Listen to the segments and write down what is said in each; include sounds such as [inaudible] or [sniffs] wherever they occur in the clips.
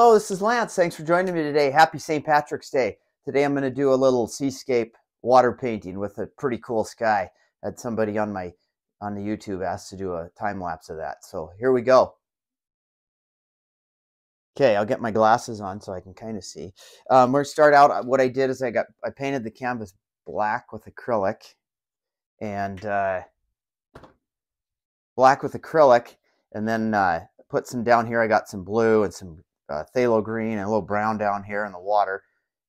Hello, this is Lance. Thanks for joining me today. Happy St. Patrick's Day. Today I'm going to do a little seascape water painting with a pretty cool sky. I had somebody on my on the YouTube asked to do a time lapse of that. So here we go. Okay, I'll get my glasses on so I can kind of see. Um, we're start out. Uh, what I did is I got I painted the canvas black with acrylic and uh, black with acrylic and then uh, put some down here. I got some blue and some uh, green and a little brown down here in the water.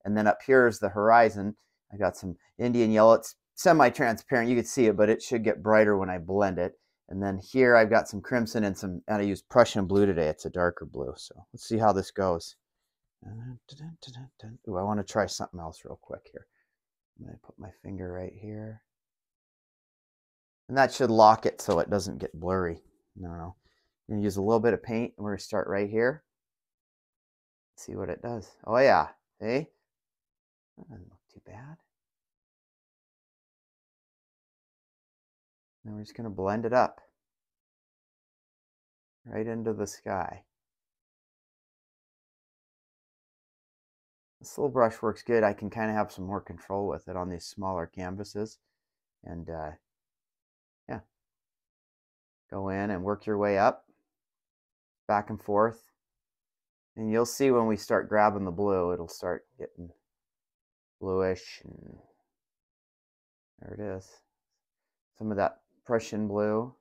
And then up here is the horizon. I got some Indian yellow. It's semi-transparent. You can see it, but it should get brighter when I blend it. And then here I've got some crimson and some, and I use Prussian blue today. It's a darker blue. So let's see how this goes. Ooh, I want to try something else real quick here. I'm going to put my finger right here. And that should lock it so it doesn't get blurry. No, no. I'm going to use a little bit of paint. And we're going to start right here see what it does. Oh yeah, see? That doesn't look too bad. Now we're just going to blend it up right into the sky. This little brush works good. I can kind of have some more control with it on these smaller canvases. And uh, yeah, go in and work your way up, back and forth. And you'll see when we start grabbing the blue, it'll start getting bluish. And there it is. Some of that Prussian blue.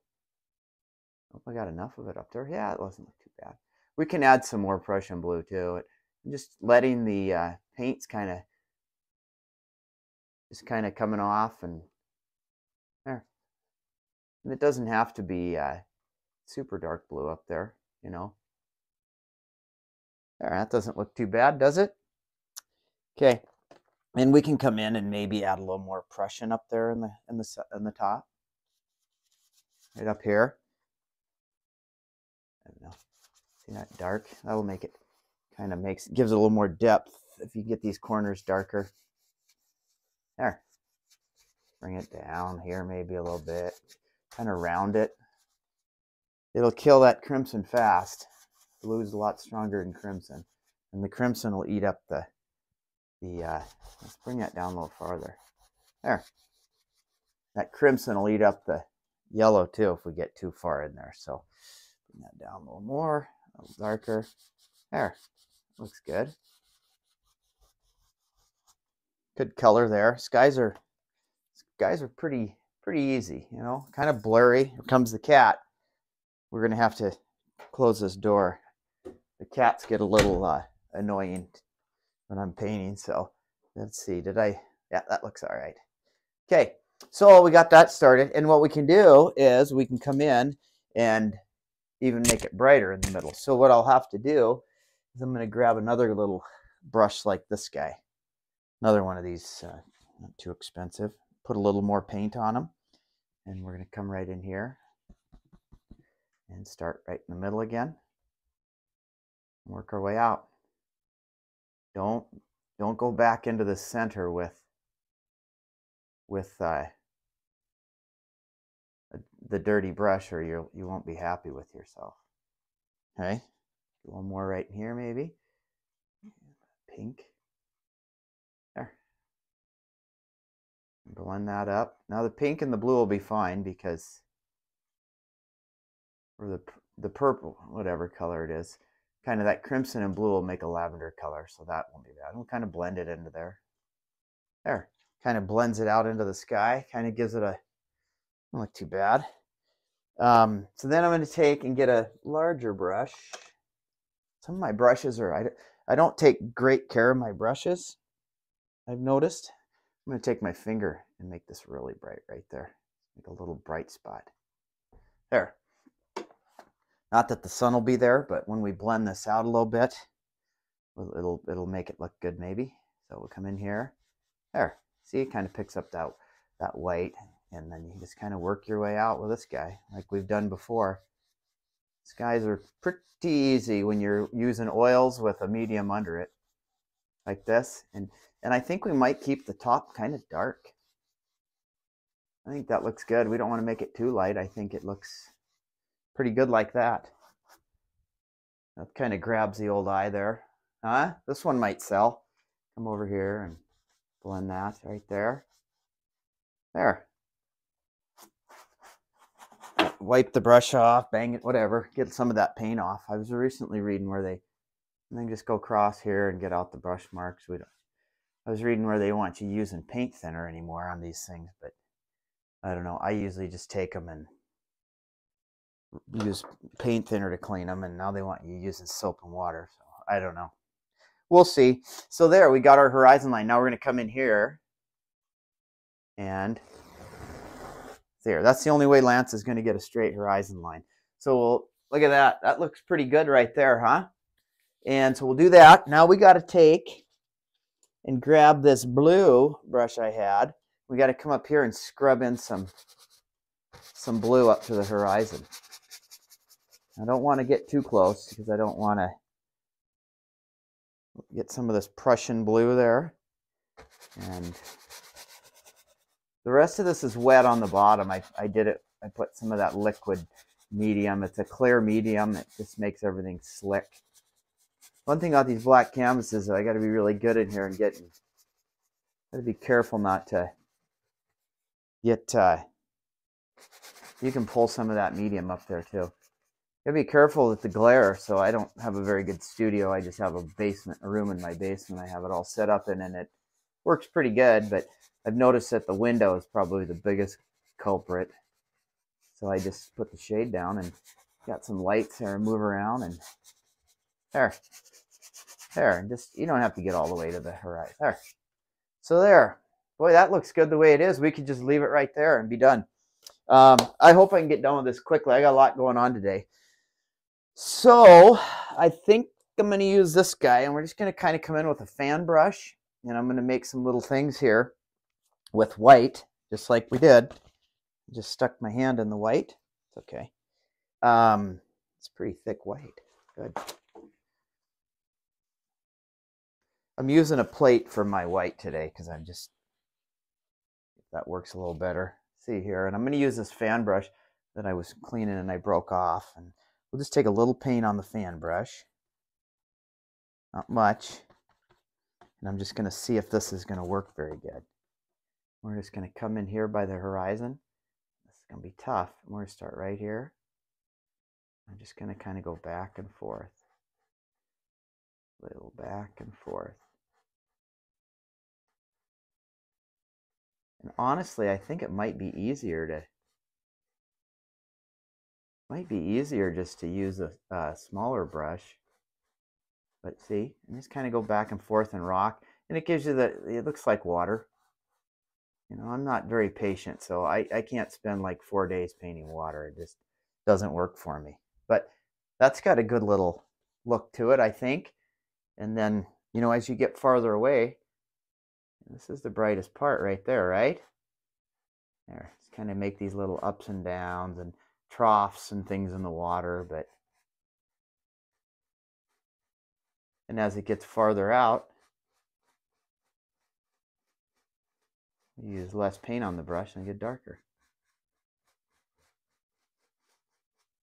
Hope I got enough of it up there. Yeah, it doesn't look too bad. We can add some more Prussian blue to it. just letting the uh, paints kind of just kind of coming off and there. And it doesn't have to be uh, super dark blue up there, you know. Right, that doesn't look too bad, does it? Okay, and we can come in and maybe add a little more Prussian up there in the in the in the top, right up here. I don't know. See that dark? That will make it kind of makes gives a little more depth if you get these corners darker. There. Bring it down here maybe a little bit. Kind of round it. It'll kill that crimson fast. Blue is a lot stronger than crimson. And the crimson will eat up the, the uh, let's bring that down a little farther. There. That crimson will eat up the yellow too if we get too far in there. So bring that down a little more, a little darker. There. Looks good. Good color there. Skies are skies are pretty pretty easy, you know, kind of blurry. Here comes the cat. We're gonna have to close this door the cats get a little uh, annoying when I'm painting. So let's see, did I, yeah, that looks all right. Okay, so we got that started. And what we can do is we can come in and even make it brighter in the middle. So what I'll have to do is I'm going to grab another little brush like this guy. Another one of these, uh, not too expensive. Put a little more paint on them. And we're going to come right in here and start right in the middle again work our way out. Don't don't go back into the center with with uh, the dirty brush, or you'll you won't be happy with yourself. Okay, one more right here, maybe pink. There. Blend that up. Now the pink and the blue will be fine because, or the the purple, whatever color it is kind of that crimson and blue will make a lavender color, so that won't be bad. We'll kind of blend it into there. There, kind of blends it out into the sky, kind of gives it a, not look too bad. Um, so then I'm going to take and get a larger brush. Some of my brushes are, I, I don't take great care of my brushes, I've noticed. I'm going to take my finger and make this really bright right there. Make a little bright spot. There. Not that the sun will be there, but when we blend this out a little bit, it'll it'll make it look good maybe. So we'll come in here. There. See, it kind of picks up that, that white. And then you just kind of work your way out with this guy like we've done before. These guys are pretty easy when you're using oils with a medium under it like this. And, and I think we might keep the top kind of dark. I think that looks good. We don't want to make it too light. I think it looks pretty good like that. That kind of grabs the old eye there. Huh? This one might sell. Come over here and blend that right there. There. Wipe the brush off, bang it, whatever. Get some of that paint off. I was recently reading where they, and then just go across here and get out the brush marks. We don't, I was reading where they want you using paint thinner anymore on these things, but I don't know. I usually just take them and use paint thinner to clean them, and now they want you using soap and water. So I don't know. We'll see. So there, we got our horizon line. Now we're going to come in here and there. That's the only way Lance is going to get a straight horizon line. So we'll, look at that. That looks pretty good right there, huh? And so we'll do that. Now we got to take and grab this blue brush I had. We got to come up here and scrub in some some blue up to the horizon. I don't want to get too close because I don't want to get some of this Prussian blue there. And the rest of this is wet on the bottom. I, I did it, I put some of that liquid medium. It's a clear medium. It just makes everything slick. One thing about these black canvases, I got to be really good in here and getting, got to be careful not to get, uh, you can pull some of that medium up there too. Gotta be careful with the glare. So I don't have a very good studio. I just have a basement, a room in my basement. I have it all set up in and it works pretty good, but I've noticed that the window is probably the biggest culprit. So I just put the shade down and got some lights there, and move around and there, there, and just, you don't have to get all the way to the horizon. There. So there, boy, that looks good the way it is. We could just leave it right there and be done. Um, I hope I can get done with this quickly. I got a lot going on today. So I think I'm going to use this guy and we're just going to kind of come in with a fan brush and I'm going to make some little things here with white, just like we did. Just stuck my hand in the white. It's okay. Um, it's pretty thick white. Good. I'm using a plate for my white today because I'm just, that works a little better. See here, and I'm going to use this fan brush that I was cleaning and I broke off. And we'll just take a little paint on the fan brush. Not much. And I'm just going to see if this is going to work very good. We're just going to come in here by the horizon. This is going to be tough. We're going to start right here. I'm just going to kind of go back and forth. Little back and forth. And honestly, I think it might be easier to might be easier just to use a, a smaller brush. But see, and just kind of go back and forth and rock. And it gives you the, it looks like water. You know, I'm not very patient, so I, I can't spend like four days painting water. It just doesn't work for me. But that's got a good little look to it, I think. And then, you know, as you get farther away, this is the brightest part right there, right? There, just kind of make these little ups and downs and troughs and things in the water, but and as it gets farther out, use less paint on the brush and get darker.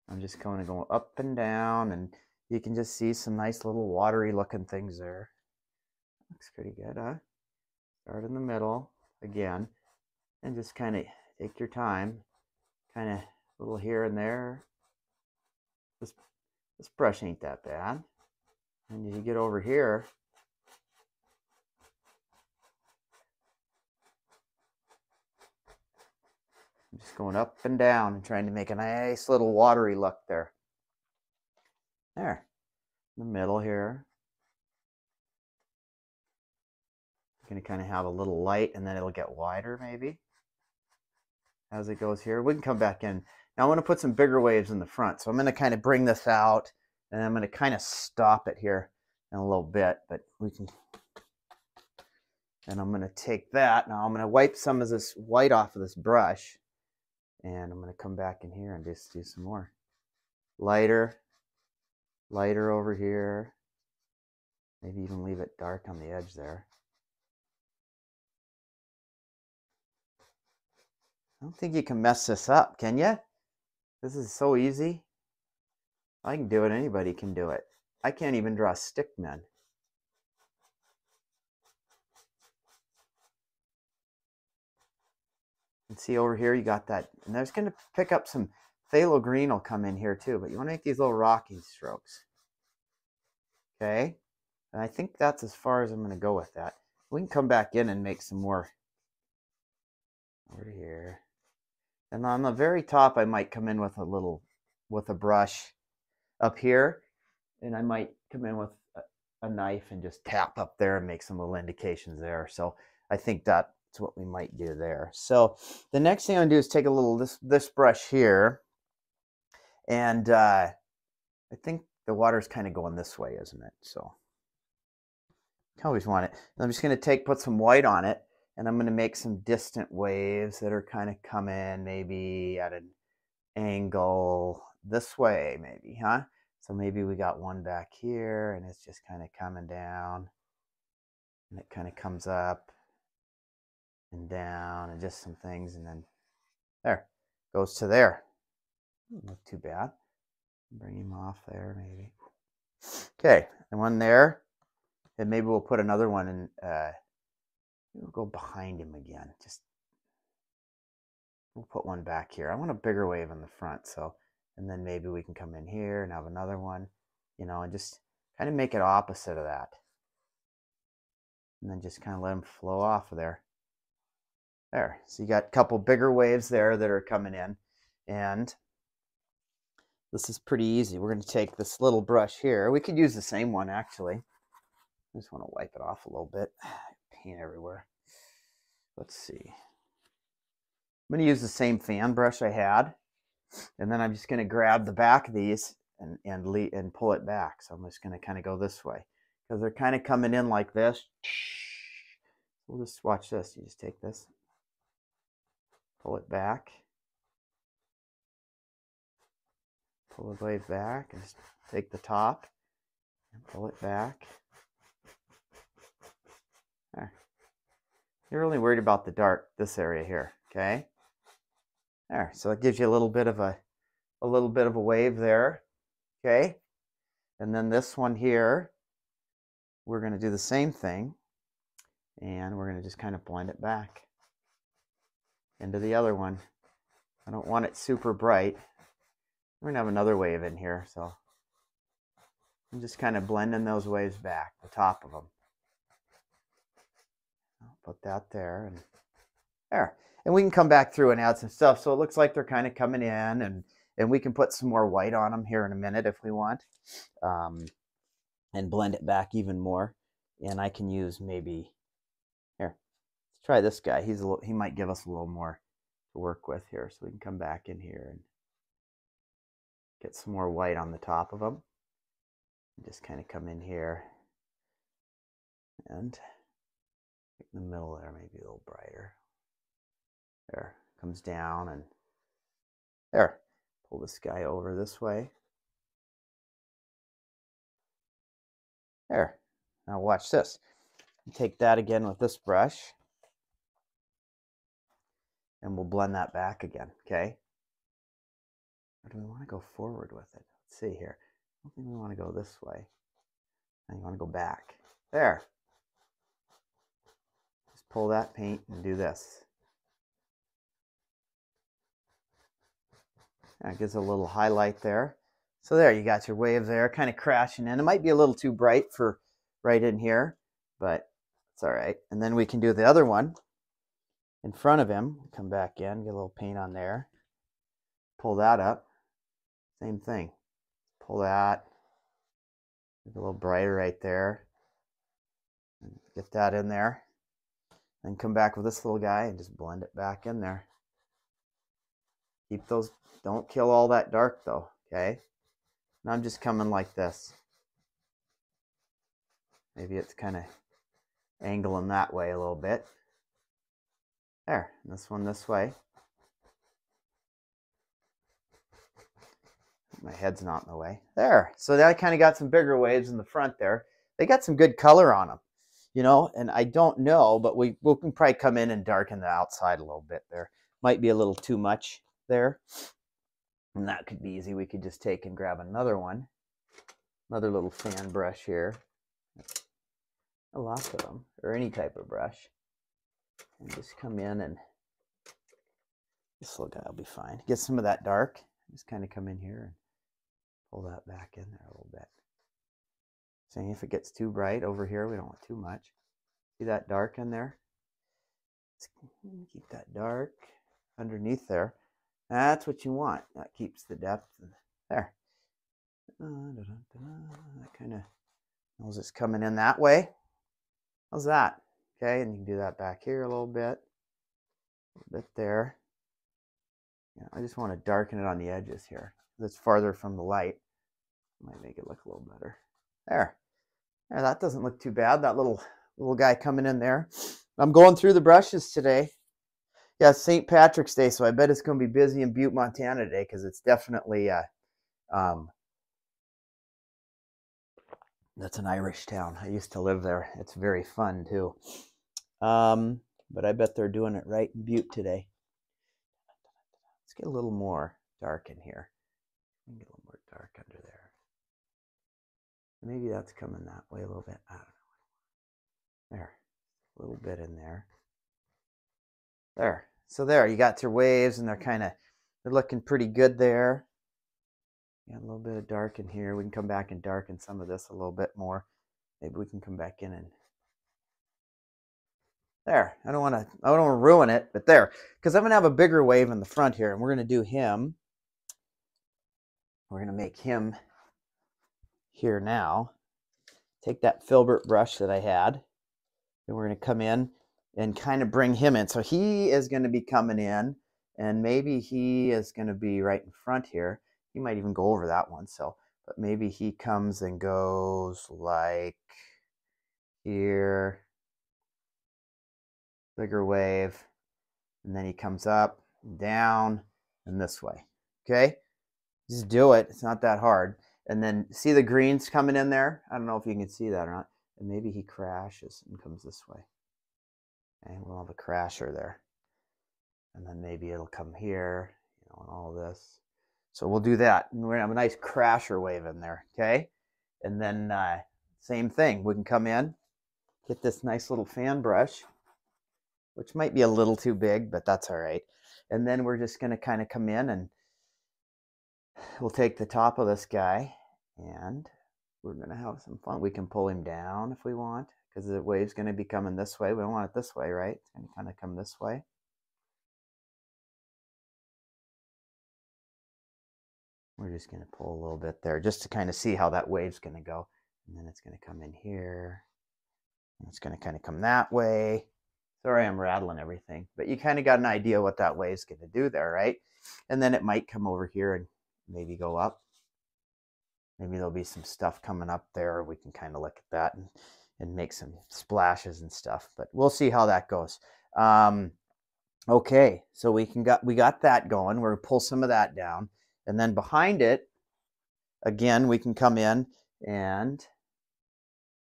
I'm just kind of going up and down and you can just see some nice little watery looking things there. Looks pretty good, huh? Start in the middle again and just kind of take your time. Kind of a little here and there. This, this brush ain't that bad. And you get over here, I'm just going up and down and trying to make a nice little watery look there. There, in the middle here. I'm Going to kind of have a little light and then it'll get wider maybe as it goes here. We can come back in. Now I want to put some bigger waves in the front. So I'm going to kind of bring this out and I'm going to kind of stop it here in a little bit, but we can, and I'm going to take that. Now I'm going to wipe some of this white off of this brush and I'm going to come back in here and just do some more. Lighter, lighter over here. Maybe even leave it dark on the edge there. I don't think you can mess this up, can you? This is so easy. I can do it. Anybody can do it. I can't even draw stick men. And see over here, you got that. And there's going to pick up some phthalo green will come in here too, but you want to make these little rocking strokes. Okay. And I think that's as far as I'm going to go with that. We can come back in and make some more over here. And on the very top, I might come in with a little, with a brush up here. And I might come in with a, knife and just tap up there and make some little indications there. So I think that's what we might do there. So the next thing I'm gonna do is take a little, this, this brush here. And uh, I think the water's kind of going this way, isn't it? So I always want it. I'm just going to take, put some white on it, and I'm going to make some distant waves that are kind of coming maybe at an angle this way, maybe, huh? So maybe we got one back here, and it's just kind of coming down, and it kind of comes up and down, and just some things, and then there, goes to there. Not too bad. Bring him off there, maybe. Okay, and one there. And maybe we'll put another one in. Uh, we'll go behind him again. Just we'll put one back here. I want a bigger wave in the front, so and then maybe we can come in here and have another one, you know, and just kind of make it opposite of that. And then just kind of let them flow off of there. There. So you got a couple bigger waves there that are coming in. And this is pretty easy. We're going to take this little brush here. We could use the same one actually. I just want to wipe it off a little bit. Paint everywhere. Let's see. I'm going to use the same fan brush I had. And then I'm just going to grab the back of these and, and, lead, and pull it back. So I'm just going to kind of go this way. Because they're kind of coming in like this. We'll just watch this. You just take this. Pull it back. Pull the blade back and just take the top and pull it back. You're only worried about the dark, this area here, okay? There, so that gives you a little bit of a, a little bit of a wave there, okay? And then this one here, we're going to do the same thing, and we're going to just kind of blend it back into the other one. I don't want it super bright. We're to have another wave in here, so I'm just kind of blending those waves back, the top of them. Put that there and there. And we can come back through and add some stuff. So it looks like they're kind of coming in and, and we can put some more white on them here in a minute if we want um, and blend it back even more. And I can use maybe, here, let's try this guy. He's a little, he might give us a little more to work with here. So we can come back in here and get some more white on the top of them. Just kind of come in here and in the middle there, maybe a little brighter. There, comes down and there. Pull this guy over this way. There. Now watch this. Take that again with this brush. And we'll blend that back again, okay? Or do we want to go forward with it? Let's see here. I don't think we want to go this way. Now you want to go back. There pull that paint and do this. That gives a little highlight there. So there, you got your wave there, kind of crashing in. It might be a little too bright for right in here, but it's all right. And then we can do the other one in front of him. Come back in, get a little paint on there. Pull that up. Same thing. Pull that. Get a little brighter right there. Get that in there. Then come back with this little guy and just blend it back in there. Keep those, don't kill all that dark though, okay? Now I'm just coming like this. Maybe it's kind of angling that way a little bit. There, this one this way. My head's not in the way. There, so I kind of got some bigger waves in the front there. They got some good color on them you know, and I don't know, but we, we can probably come in and darken the outside a little bit there. Might be a little too much there. And that could be easy. We could just take and grab another one Another little fan brush here. A lot of them, or any type of brush. And just come in and this little guy will be fine. Get some of that dark. Just kind of come in here and pull that back in there a little bit. Saying if it gets too bright over here, we don't want too much. See that dark in there? keep that dark underneath there. That's what you want. That keeps the depth there. That kind of knows it's coming in that way. How's that? Okay, and you can do that back here a little bit. A little bit there. Yeah, I just want to darken it on the edges here. That's farther from the light. Might make it look a little better. There. There, that doesn't look too bad. That little little guy coming in there. I'm going through the brushes today. Yeah, St. Patrick's Day, so I bet it's going to be busy in Butte, Montana today because it's definitely uh, um, that's an Irish town. I used to live there. It's very fun too. Um, but I bet they're doing it right in Butte today. Let's get a little more dark in here. Get a little more dark under there. Maybe that's coming that way a little bit. I don't know. There a little bit in there. There. So there, you got your waves and they're mm-hmm. kind of, they're looking pretty good there. Got a little bit of dark in here. We can come back and darken some of this a little bit more. Maybe we can come back in and there. I don't want to. I don't want to ruin it, but there, because I'm gonna have a bigger wave in the front here, and we're gonna do him. We're gonna make him here now. Take that filbert brush that I had, and we're going to come in and kind of bring him in. So he is going to be coming in and maybe he is going to be right in front here. He might even go over that one. So, but maybe he comes and goes like here, bigger wave, and then he comes up, down, and this way. Okay? Just do it. It's not that hard. And then see the greens coming in there? I don't know if you can see that or not and maybe he crashes and comes this way. And we'll have a crasher there. And then maybe it'll come here, you know, and all this. So we'll do that. And we're gonna have a nice crasher wave in there, okay? And then uh, same thing, we can come in, get this nice little fan brush, which might be a little too big, but that's all right. And then we're just gonna kind of come in and we'll take the top of this guy and we're going to have some fun. We can pull him down if we want because the wave's going to be coming this way. We don't want it this way, right? It's going to kind of come this way. We're just going to pull a little bit there just to kind of see how that wave's going to go. And then it's going to come in here. And it's going to kind of come that way. Sorry, I'm rattling everything. But you kind of got an idea what that wave's going to do there, right? And then it might come over here and maybe go up maybe there'll be some stuff coming up there. We can kind of look at that and, and make some splashes and stuff, but we'll see how that goes. Um, okay, so we can got we got that going. We're gonna pull some of that down, and then behind it, again, we can come in and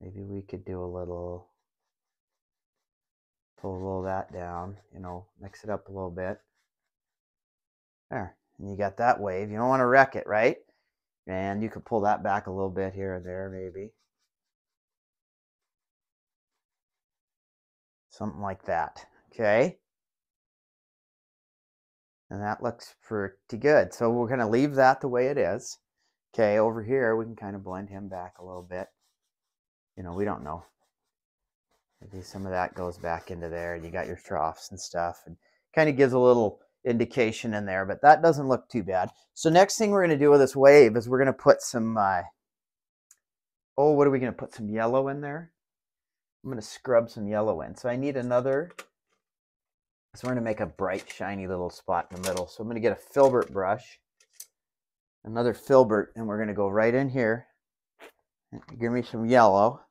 maybe we could do a little pull a little that down. You know, mix it up a little bit. There, and you got that wave. You don't want to wreck it, right? And you could pull that back a little bit here and there, maybe. Something like that, okay? And that looks pretty good. So we're going to leave that the way it is. Okay, over here, we can kind of blend him back a little bit. You know, we don't know. Maybe some of that goes back into there. and You got your troughs and stuff. And kind of gives a little indication in there, but that doesn't look too bad. So next thing we're going to do with this wave is we're going to put some, uh, oh, what are we going to put some yellow in there? I'm going to scrub some yellow in. So I need another, so we're going to make a bright, shiny little spot in the middle. So I'm going to get a filbert brush, another filbert, and we're going to go right in here. Give me some yellow.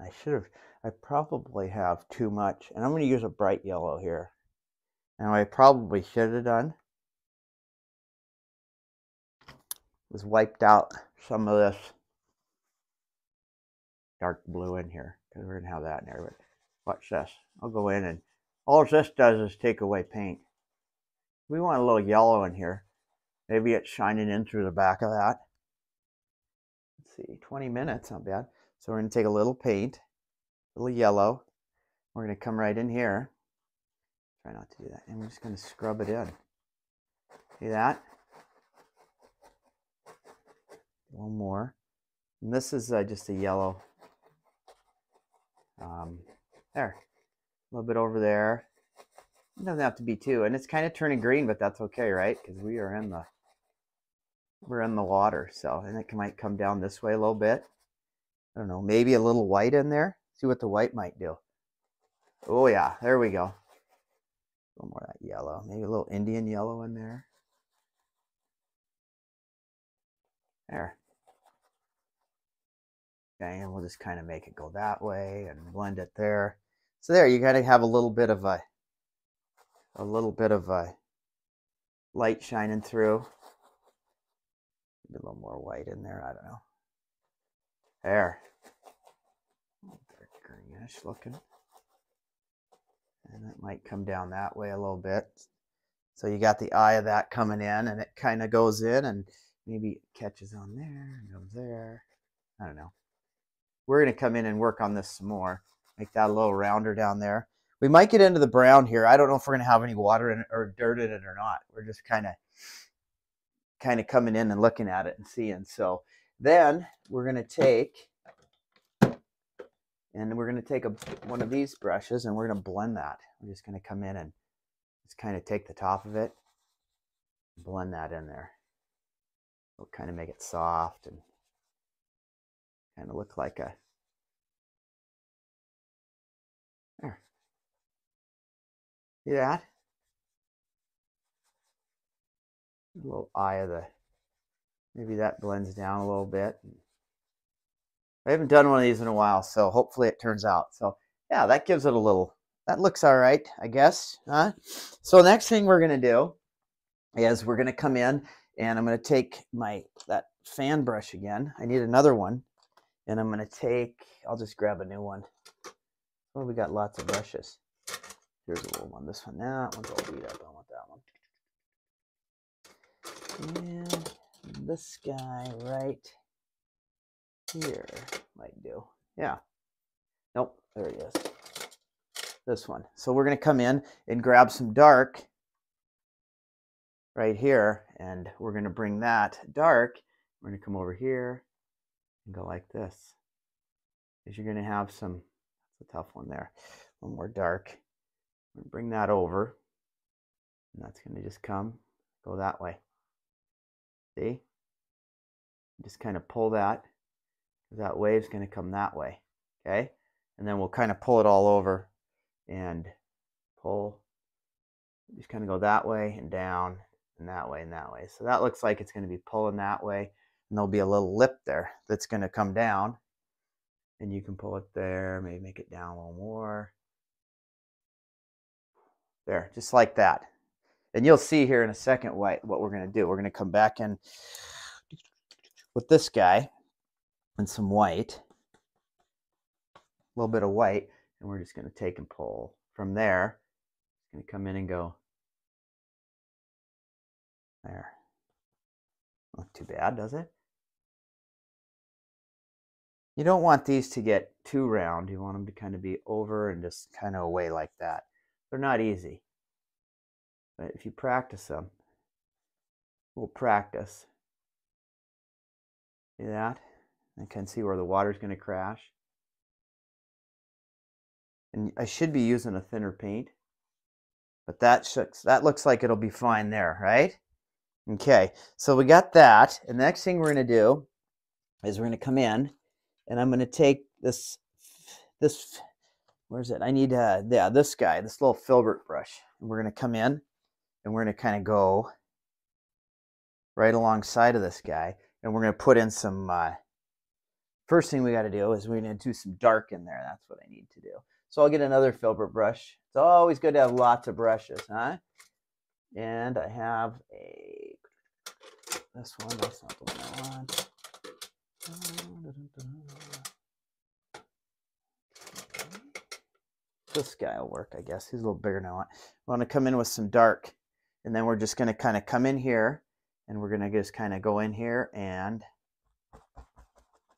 I should have, I probably have too much, and I'm going to use a bright yellow here. And I probably should have done was wiped out some of this dark blue in here because we're gonna have that in there. But watch this. I'll go in and all this does is take away paint. We want a little yellow in here. Maybe it's shining in through the back of that. Let's see, 20 minutes, not bad. So we're to take a little paint, a little yellow. We're to come right in here. Try not to do that. And we're just going to scrub it in. See that? One more. And this is uh, just a yellow. Um, there. A little bit over there. It doesn't have to be too. And it's kind of turning green, but that's okay, right? Because we are in the we're in the water. So, and it might come down this way a little bit. I don't know, maybe a little white in there. See what the white might do. Oh yeah, there we go. Little more of that yellow. Maybe a little Indian yellow in there. There. Okay, and we'll just kind of make it go that way and blend it there. So there, you got to have a little bit of a, a little bit of a light shining through. Maybe a little more white in there. I don't know. There. Greenish looking. And it might come down that way a little bit. So you got the eye of that coming in and it kind of goes in and maybe catches on there and goes there. I don't know. We're going to come in and work on this some more. Make that a little rounder down there. We might get into the brown here. I don't know if we're going to have any water in it or dirt in it or not. We're just kind of kind of coming in and looking at it and seeing. So then we're going to take and we're going to take a, one of these brushes and we're going to blend that. We're just going to come in and just kind of take the top of it, blend that in there. It'll kind of make it soft and kind of look like a there. See that? A little eye of the maybe that blends down a little bit. I haven't done one of these in a while, so hopefully it turns out. So yeah, that gives it a little, that looks all right, I guess. Huh? So next thing we're going to do is we're going to come in and I'm going to take my, that fan brush again. I need another one. And I'm going to take, I'll just grab a new one. Oh, we got lots of brushes. Here's a little one. This one, nah, that one's all beat up. I want that one. And this guy right here might do. Yeah. Nope, there he is. This one. So we're going to come in and grab some dark right here, and we're going to bring that dark. We're going to come over here and go like this. Because you're going to have some, that's a tough one there, a little more dark. Bring that over, and that's going to just come, go that way. See? Just kind of pull that that wave's going to come that way. Okay. And then we'll kind of pull it all over and pull. Just kind of go that way and down and that way and that way. So that looks like it's going to be pulling that way. And there'll be a little lip there that's going to come down. And you can pull it there, maybe make it down a little more. There, just like that. And you'll see here in a second what, what we're going to do. We're going to come back in with this guy and some white, a little bit of white, and we're just going to take and pull from there. It's going to come in and go there. Not too bad, does it? You don't want these to get too round. You want them to kind of be over and just kind of away like that. They're not easy. But if you practice them, we'll practice. See that? I can see where the water's going to crash. And I should be using a thinner paint. But that, looks, that looks like it'll be fine there, right? Okay, so we got that. And the next thing we're going to do is we're going to come in and I'm going to take this, this, where's it? I need, uh, yeah, this guy, this little filbert brush. And we're going to come in and we're going to kind of go right alongside of this guy. And we're going to put in some, uh, First thing we got to do is we're going to do some dark in there. That's what I need to do. So I'll get another filbert brush. It's always good to have lots of brushes, huh? And I have a, this one, that's not the one I want. This guy will work, I guess. He's a little bigger now. I want to come in with some dark. And then we're just going to kind of come in here. And we're going to just kind of go in here and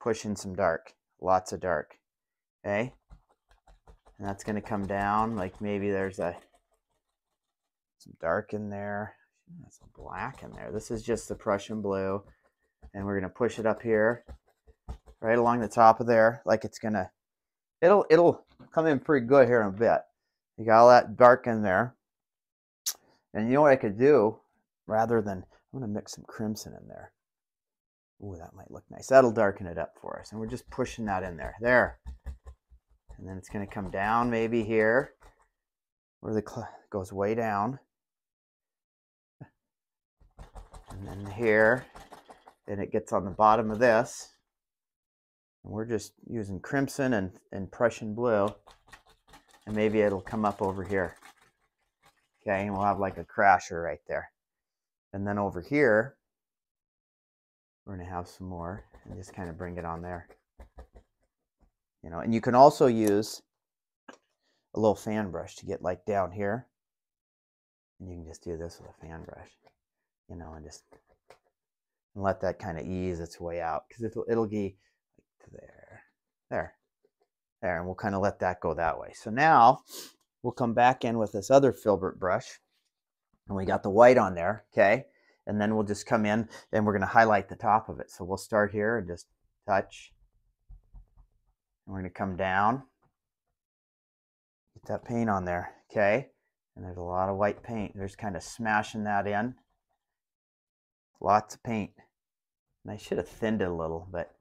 push in some dark, lots of dark. Okay? And that's going to come down like maybe there's a some dark in there. Some black in there. This is just the Prussian blue. And we're going to push it up here right along the top of there like it's going to it'll it'll come in pretty good here in a bit. You got all that dark in there. And you know what I could do rather than I'm going to mix some crimson in there. Ooh, that might look nice. That'll darken it up for us. And we're just pushing that in there. There. And then it's going to come down maybe here where the goes way down. And then here, then it gets on the bottom of this. And we're just using crimson and, and Prussian blue. And maybe it'll come up over here. Okay, and we'll have like a crasher right there. And then over here, we're going to have some more and just kind of bring it on there. You know, and you can also use a little fan brush to get like down here. And you can just do this with a fan brush, you know, and just and let that kind of ease its way out because it'll, it'll be there, there, there, and we'll kind of let that go that way. So now we'll come back in with this other filbert brush and we got the white on there, okay? And then we'll just come in and we're going to highlight the top of it. So we'll start here and just touch. And we're going to come down. Get that paint on there, okay? And there's a lot of white paint. There's kind of smashing that in. Lots of paint. And I should have thinned it a little, but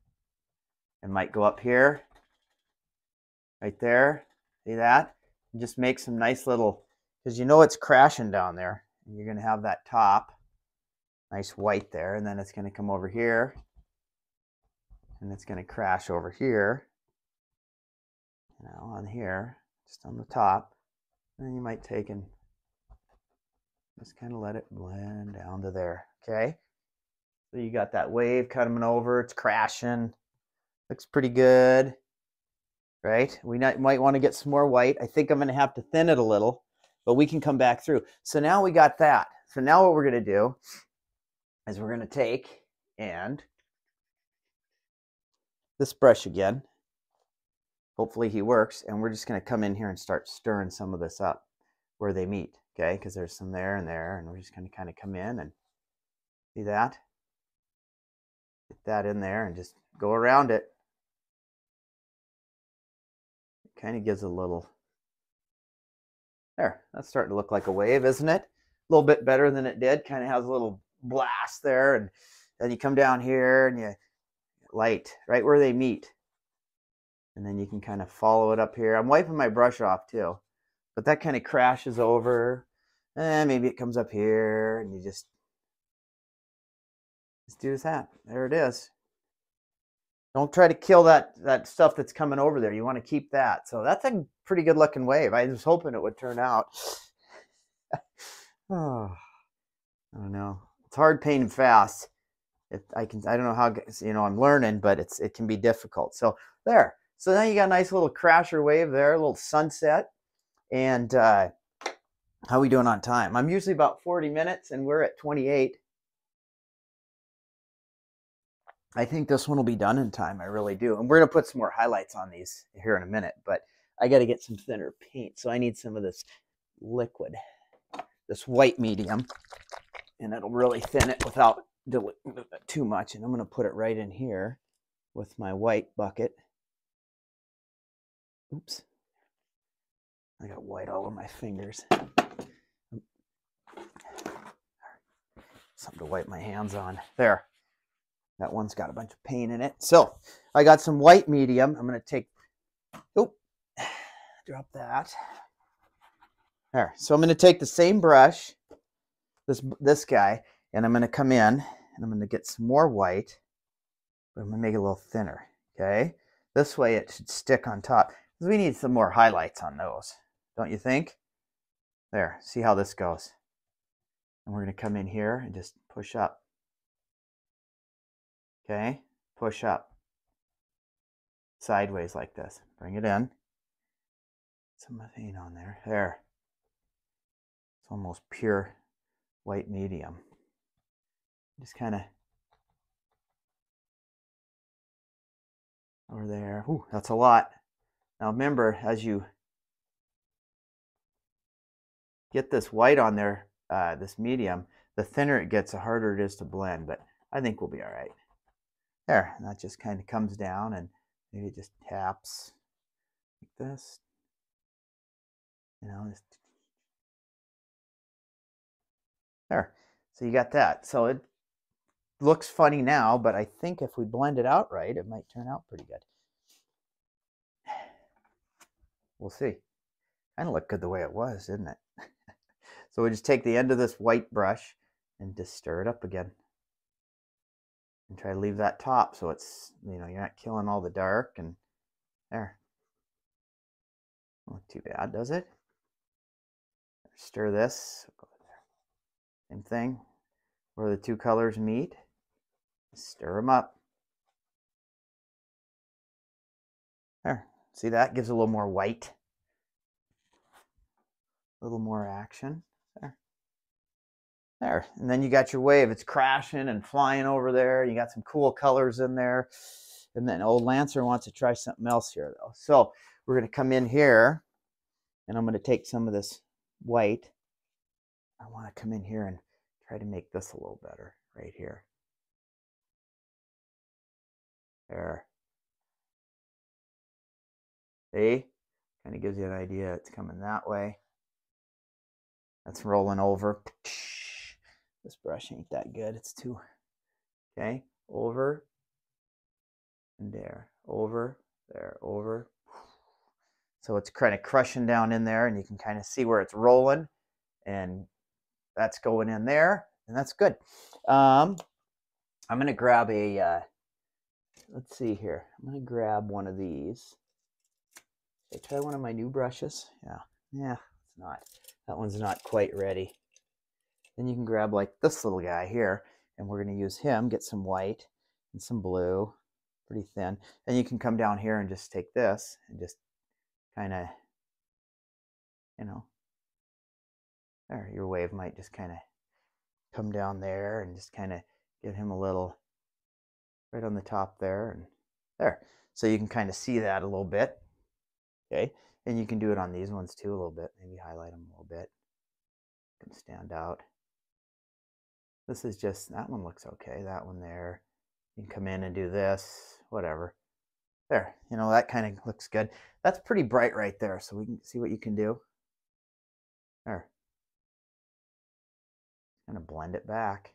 it might go up here. Right there. See that? And just make some nice little, because you know it's crashing down there. You're going to have that top nice white there and then it's going to come over here and it's going to crash over here you know on here just on the top. And you might take and just kind of let it blend down to there okay? So you got that wave coming over it's crashing looks pretty good right? We might want to get some more white. I think I'm going to have to thin it a little but we can come back through. So now we got that. So now what we're going to do is we're going to take and this brush again. Hopefully he works. And we're just going to come in here and start stirring some of this up where they meet. Okay, because there's some there and there. And we're just going to kind of come in and see that. Get that in there and just go around it. It kind of gives a little... There, that's starting to look like a wave, isn't it? A little bit better than it did. Kind of has a little blast there and then you come down here and you light right where they meet. And then you can kind of follow it up here. I'm wiping my brush off too but that kind of crashes over. And maybe it comes up here and you just just do that there it is. Don't try to kill that that stuff that's coming over there. You want to keep that. So that's a pretty good looking wave. I was hoping it would turn out. Oh [sighs] [sighs] i don't know it's hard painting fast. It, I can I don't know how you know I'm learning, but it's it can be difficult. So there. So now you got a nice little crasher wave there, a little sunset. And uh, how we doing on time? I'm usually about 40 minutes, and we're at 28. I think this one will be done in time. I really do. And we're going to put some more highlights on these here in a minute, but I got to get some thinner paint. So I need some of this liquid, this white medium and it'll really thin it without too much. And I'm going to put it right in here with my white bucket. Oops. I got white all over my fingers. Something to wipe my hands on. There. That one's got a bunch of paint in it. So I got some white medium. I'm going to take, oh, drop that. There. So I'm going to take the same brush this this guy, and I'm going to come in and I'm going to get some more white, but I'm going to make it a little thinner. Okay, this way it should stick on top. Because we need some more highlights on those, don't you think? There, see how this goes. And we're going to come in here and just push up. Okay, push up. Sideways like this. Bring it in. Some paint on there. There. It's almost pure white medium. Just kind of over there. Ooh, that's a lot. Now remember, as you get this white on there, uh, this medium, the thinner it gets, the harder it is to blend, but I think we'll be all right. There, and that just kind of comes down and maybe it just taps like this. You know, just there. So you got that. So it looks funny now, but I think if we blend it out right, it might turn out pretty good. [sighs] We'll see. Kind of looked good the way it was, didn't it? [laughs] so we just take the end of this white brush and just stir it up again. And try to leave that top so it's, you know, you're not killing all the dark and there. Not too bad, does it? Stir this. Same thing. Where the two colors meet. Stir them up. There. See that? Gives a little more white. A little more action. There. There. And then you got your wave. It's crashing and flying over there. You got some cool colors in there. And then old Lancer wants to try something else here though. So we're going to come in here and I'm going to take some of this white. I want to come in here and try to make this a little better right here. There. See? Kind of gives you an idea it's coming that way. That's rolling over. [sniffs] This brush ain't that good. It's too, okay, over and there, over, there, over. So it's kind of crushing down in there and you can kind of see where it's rolling and that's going in there and that's good. Um, I'm going to grab a, uh, let's see here. I'm going to grab one of these. I try one of my new brushes? Yeah, yeah, it's not. That one's not quite ready. Then you can grab like this little guy here, and we're going to use him, get some white and some blue, pretty thin. And you can come down here and just take this and just kind of, you know, there, your wave might just kind of come down there and just kind of give him a little right on the top there and there. So you can kind of see that a little bit. Okay. And you can do it on these ones too a little bit. Maybe highlight them a little bit. Can stand out. This is just, that one looks okay. That one there. You can come in and do this, whatever. There, you know, that kind of looks good. That's pretty bright right there. So we can see what you can do. There. Kind of blend it back.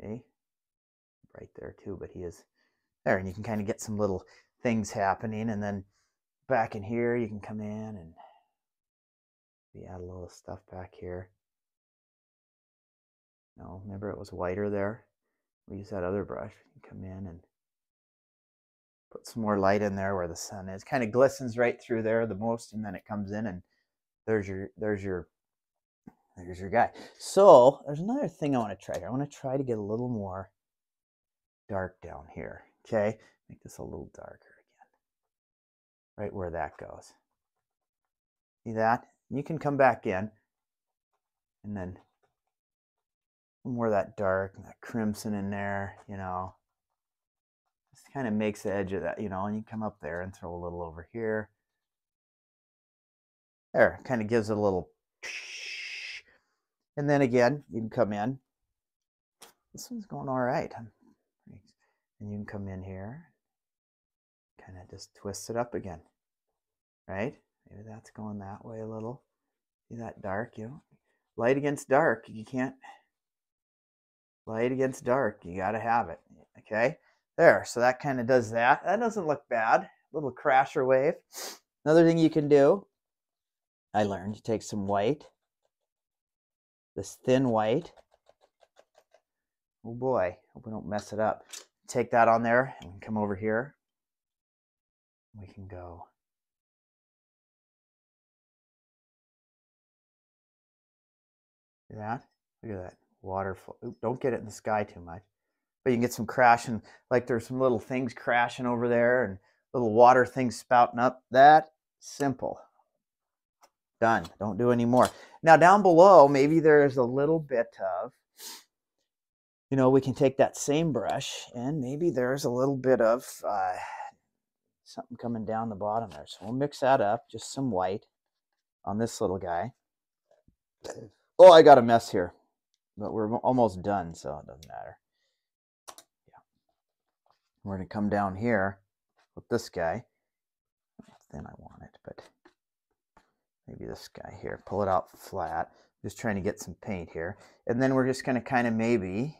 See? Right there too, but he is there. And you can kind of get some little things happening. And then back in here, you can come in and we add a little stuff back here. No, remember it was whiter there? We use that other brush. You come in and put some more light in there where the sun is. Kind of glistens right through there the most, and then it comes in and there's your there's your there's your guy. So there's another thing I want to try here. I want to try to get a little more dark down here. Okay, make this a little darker again. Right where that goes. See that? You can come back in and then more that dark, and that crimson in there, you know. This kind of makes the edge of that, you know, and you come up there and throw a little over here. There, kind of gives it a little and then again, you can come in. This one's going all right. And you can come in here, kind of just twist it up again, right? Maybe that's going that way a little. See that dark, you know? Light against dark, you can't, light against dark, you got to have it, okay? There, so that kind of does that. That doesn't look bad. a Little crasher wave. Another thing you can do, I learned, you take some white, this thin white. Oh boy, hope we don't mess it up. Take that on there and come over here. We can go. See that? Look at that water don't get it in the sky too much. But you can get some crashing, like there's some little things crashing over there and little water things spouting up. That simple. Done. Don't do any more. Now down below, maybe there's a little bit of, you know, we can take that same brush and maybe there's a little bit of, uh, something coming down the bottom there. So we'll mix that up, just some white on this little guy. Oh, I got a mess here, but we're almost done, so it doesn't matter. Yeah. We're going to come down here with this guy. Then I want it, but maybe this guy here. Pull it out flat. Just trying to get some paint here. And then we're just going to kind of maybe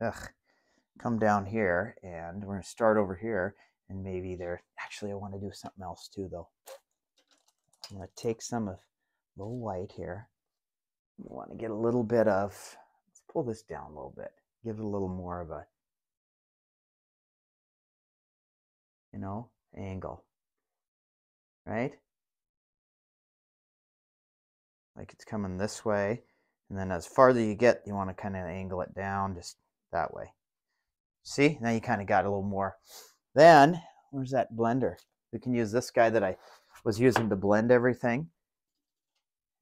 ugh, come down here and we're going to start over here and maybe there. Actually, I want to do something else too, though. I'm going to take some of the white here. We want to get a little bit of, let's pull this down a little bit. Give it a little more of a, you know, angle. Right? Like it's coming this way. And then as farther you get, you want to kind of angle it down just that way. See, now you kind of got a little more. Then, where's that blender? We can use this guy that I was using to blend everything.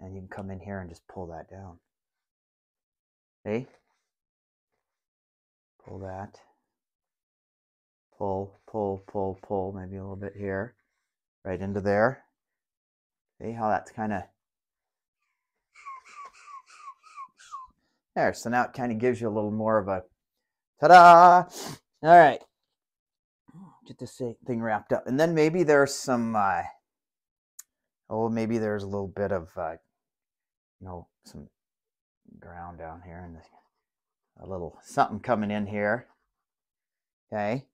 And you can come in here and just pull that down. See? Pull that. Pull, pull, pull, pull, maybe a little bit here. Right into there. See how that's kind of there. So now it kind of gives you a little more of a ta-da. All right get this thing wrapped up. And then maybe there's some, uh, oh, maybe there's a little bit of, uh, you know, some ground down here and a little something coming in here. Okay.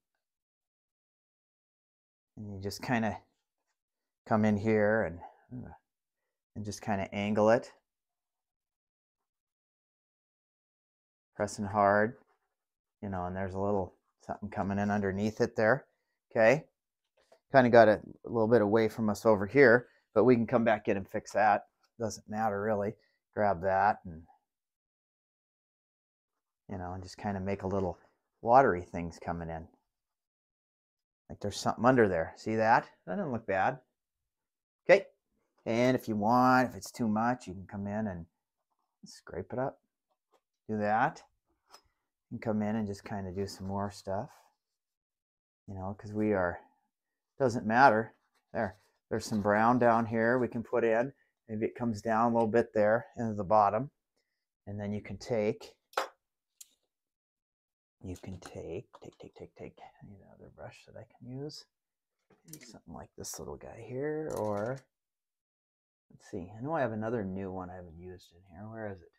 And you just kind of come in here and, and just kind of angle it. Pressing hard, you know, and there's a little something coming in underneath it there. Okay. Kind of got it a little bit away from us over here, but we can come back in and fix that. Doesn't matter really. Grab that and, you know, and just kind of make a little watery things coming in. Like there's something under there. See that? That doesn't look bad. Okay. And if you want, if it's too much, you can come in and scrape it up. Do that. And come in and just kind of do some more stuff you know, because we are, doesn't matter. There, there's some brown down here we can put in. Maybe it comes down a little bit there into the bottom. And then you can take, you can take, take, take, take, take, I need another brush that I can use. Maybe something like this little guy here, or let's see. I know I have another new one I haven't used in here. Where is it?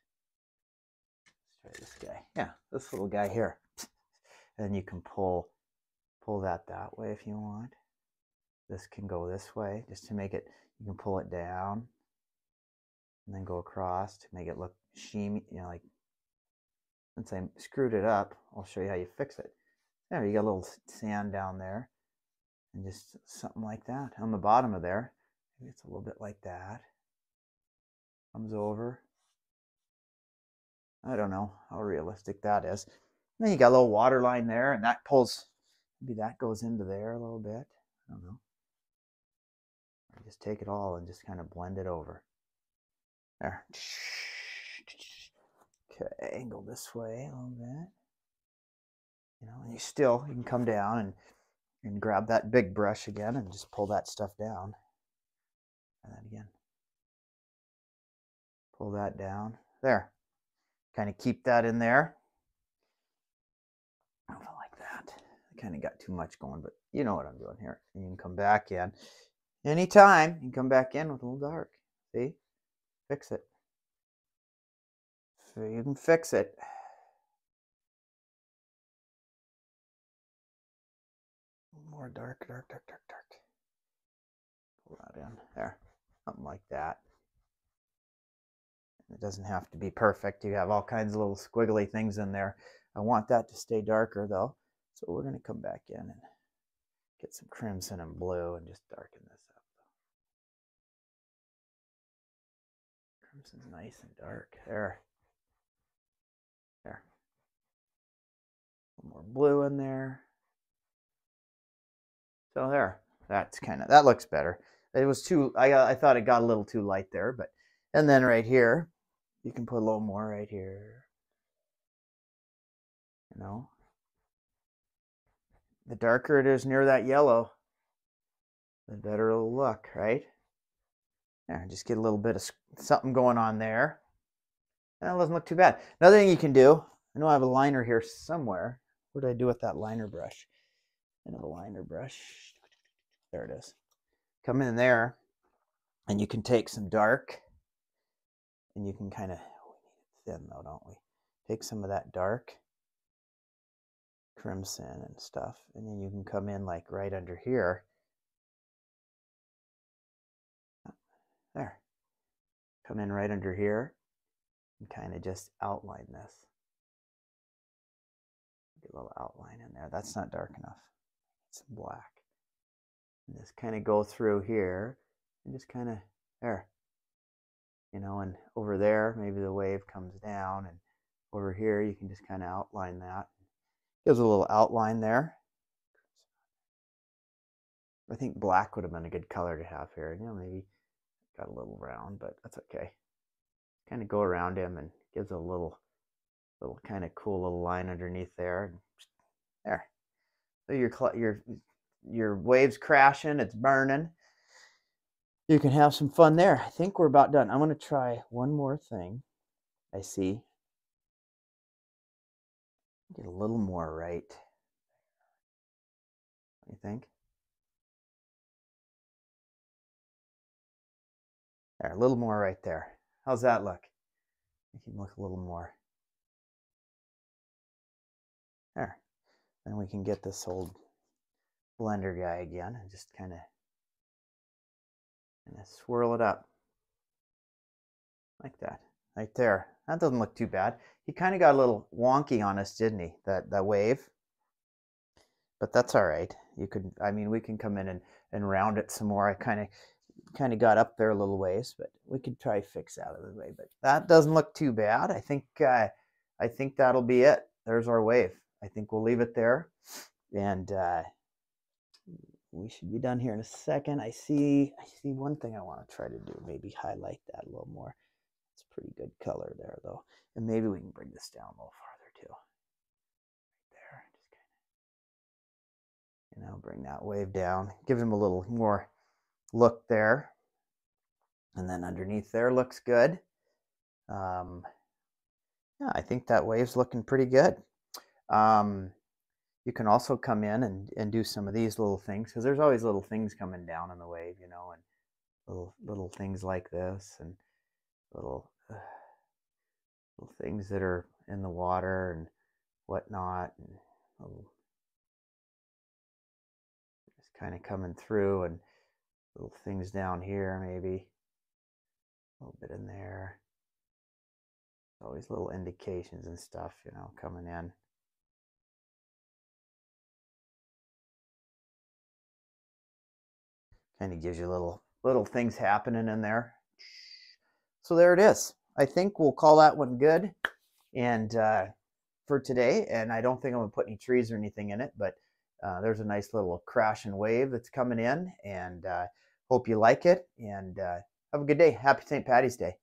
This guy. Yeah, this little guy here. [laughs] And you can pull pull that that way if you want. This can go this way just to make it, you can pull it down and then go across to make it look sheamy, you know, like since I screwed it up, I'll show you how you fix it. There, you got a little sand down there and just something like that on the bottom of there. Maybe it's a little bit like that. Comes over. I don't know how realistic that is. then you got a little water line there and that pulls Maybe that goes into there a little bit. I don't know. Just take it all and just kind of blend it over. There. Okay, angle this way a little bit. You know, and you still, you can come down and, and grab that big brush again and just pull that stuff down. And that again. Pull that down. There. Kind of keep that in there. I like that. I kind of got too much going, but you know what I'm doing here. You can come back in anytime. You can come back in with a little dark. See? Fix it. So you can fix it. More dark, dark, dark, dark, dark. Pull that in. There. Something like that. It doesn't have to be perfect. You have all kinds of little squiggly things in there. I want that to stay darker though. So we're going to come back in and get some crimson and blue and just darken this up. Crimson's nice and dark. There. There. More blue in there. So there. That's kind of, that looks better. It was too, I, uh, I thought it got a little too light there, but, and then right here, you can put a little more right here. You know, the darker it is near that yellow, the better it'll look, right? There, just get a little bit of something going on there. And that doesn't look too bad. Another thing you can do, I know I have a liner here somewhere. What did I do with that liner brush? I have a liner brush. There it is. Come in there, and you can take some dark, and you can kind of, oh, thin though, don't we? Take some of that dark crimson and stuff, and then you can come in like right under here There. Come in right under here and kind of just outline this. Get a little outline in there. That's not dark enough. It's black. And just kind of go through here and just kind of there. You know, and over there, maybe the wave comes down, and over here, you can just kind of outline that. Gives a little outline there. I think black would have been a good color to have here. You know, maybe got a little round, but that's okay. Kind of go around him and gives a little, little kind of cool little line underneath there. There. So your your your waves crashing, it's burning. You can have some fun there. I think we're about done. I'm going to try one more thing. I see. Get a little more right. What do you think? There, a little more right there. How's that look? You can look a little more. There. Then we can get this old blender guy again and just kind of kind of swirl it up. Like that. Right there. That doesn't look too bad. He kind of got a little wonky on us didn't he? That that wave. But that's all right. You could i mean we can come in and and round it some more. I kind of kind of got up there a little ways, but we could try fix out of the way. But that doesn't look too bad. I think uh, I think that'll be it. There's our wave. I think we'll leave it there, and uh, we should be done here in a second. I see I see one thing I want to try to do. Maybe highlight that a little more. It's pretty good color there, though, and maybe we can bring this down a little farther too. Right there, just kind of you know bring that wave down. Give him a little more look there. And then underneath there looks good. Um, yeah, I think that wave's looking pretty good. Um, you can also come in and, and do some of these little things because there's always little things coming down in the wave, you know, and little little things like this and little uh, little things that are in the water and whatnot and little, just kind of coming through and little things down here maybe. A little bit in there. Always little indications and stuff you know coming in kind of gives you little little things happening in there so there it is i think we'll call that one good and uh, for today and i don't think i'm to put any trees or anything in it but uh, there's a nice little crash and wave that's coming in and uh, Hope you like it and uh, have a good day. Happy St. Patty's Day.